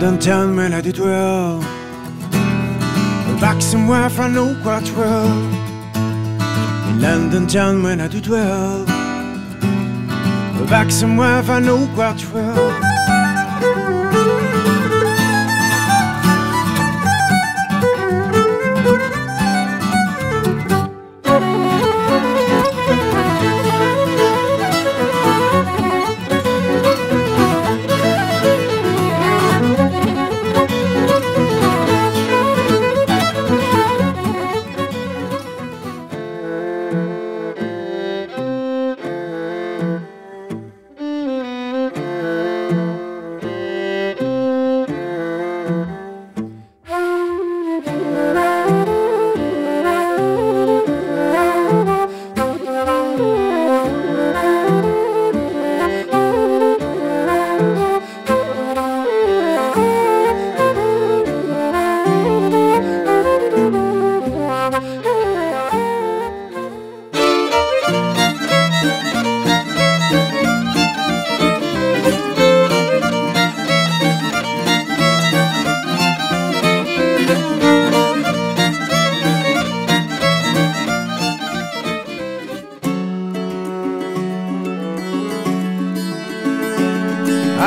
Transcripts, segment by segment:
London town melody dwell Vaxen fra Nordkvart twirl I know quite well In London town melody dwell Vaxen fra Nordkvart twirl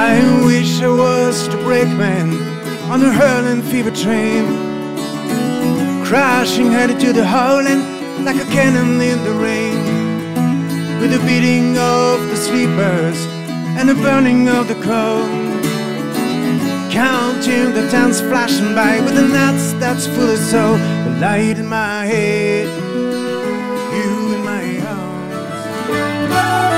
I wish I was the brakeman on a hurling fever train, crashing head to the howling like a cannon in the rain, with the beating of the sleepers and the burning of the coal. Counting the towns flashing by with the nuts that's full of soul, the light in my head, you in my arms.